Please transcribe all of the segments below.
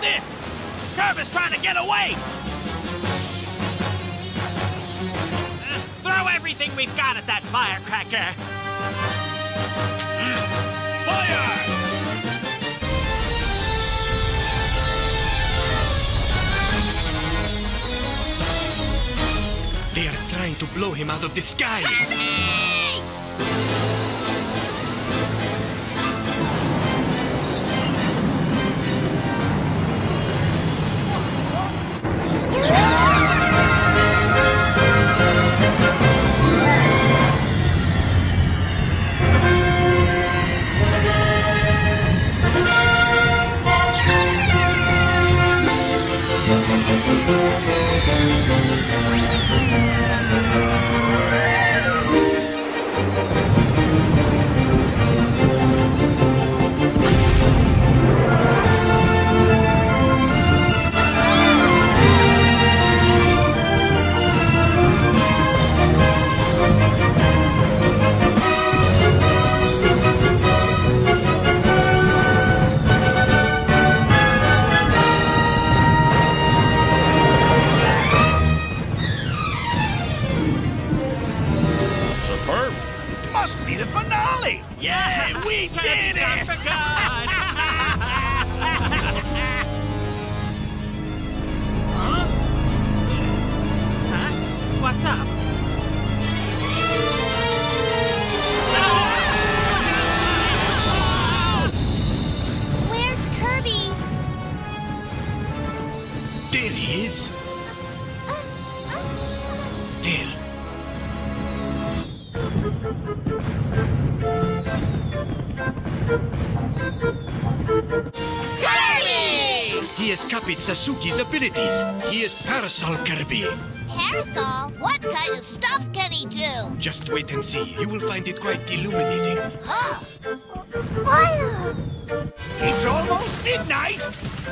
this? Curb is trying to get away! Uh, throw everything we've got at that firecracker! Fire! They are trying to blow him out of the sky. Superb. Must be the finale. Yeah, we did it! For huh? Huh? What's up? Where's Kirby? There he is. Uh, uh. There. Kirby! He has copied Sasuke's abilities. He is Parasol Kirby. Parasol? What kind of stuff can he do? Just wait and see. You will find it quite illuminating. Huh? It's almost midnight.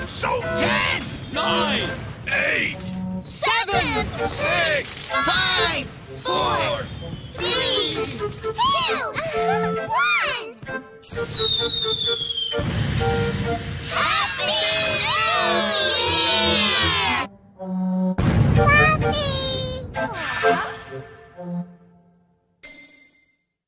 So ten, nine, eight, Seven! six, Five! four. Three! Two! One! Happy New Year! Puppy!